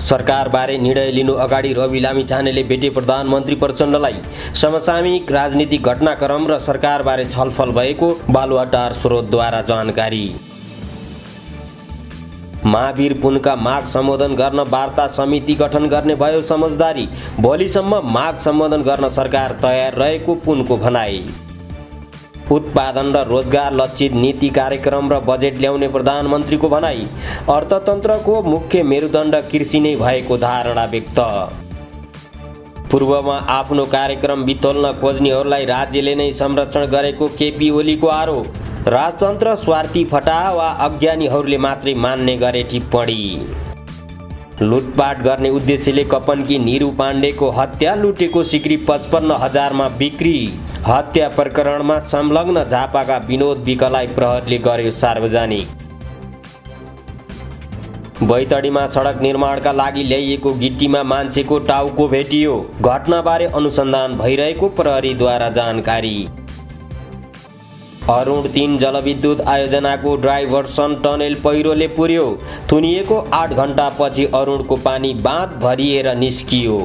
सरकारबारे निर्णय लिनु अगाडि रवि लामी छानेले भेटे प्रधानमन्त्री प्रचण्डलाई समसामयिक राजनीतिक घटनाक्रम र सरकारबारे छलफल भएको बालुवाटार स्रोतद्वारा जानकारी। महावीर पुनका माग सम्बोधन गर्न वार्ता समिति गठन गर्ने भयो समझदारी। भोलिसम्म माग सम्बोधन गर्न सरकार तयार रहेको पुनको भनाई। उत्पादन र रोजगार लक्षित नीति कार्यक्रम र बजेट ल्याउने प्रधानमन्त्रीको भनाई। अर्थतन्त्रको मुख्य मेरुदण्ड कृषि नै भएको धारणा व्यक्त। पूर्वमा आफ्नो कार्यक्रम बितोल्न खोज्नेहरूलाई राज्यले नै संरक्षण गरेको केपी ओलीको आरोप। राजतन्त्र स्वार्थी फटा वा अज्ञानीहरूले मात्रै मान्ने गरे टिप्पणी। लुटपाट गर्ने उद्देश्यले कपनकी निरु पाण्डेको हत्या लुटेको सिक्री पचपन्न हजारमा बिक्री। हत्या प्रकरणमा संलग्न झापाका विनोद विकलाई प्रहरले गर्यो सार्वजनिक। बैतडीमा सडक निर्माणका लागि ल्याइएको गिट्टीमा मान्छेको टाउको भेटियो। घटनाबारे अनुसन्धान भइरहेको प्रहरीद्वारा जानकारी। अरुण तिन जलविद्युत आयोजनाको ड्राइभर्सन टनेल पहिरोले पुर्यो। थुनिएको आठ घन्टापछि अरुणको पानी बाँध भरिएर निस्कियो।